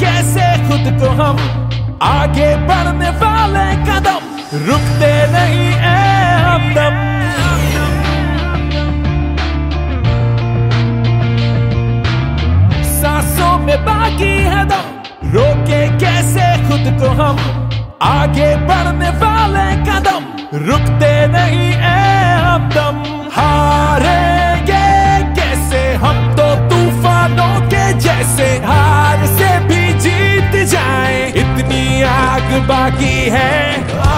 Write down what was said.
कैसे खुद को हम? आगे बढ़ने वाले कदम रुकते नहीं ए हमदम सांसों में बाकी है दम रोके कैसे खुद को हम? आगे बढ़ने वाले कदम रुकते नहीं ए बाकी है। आ,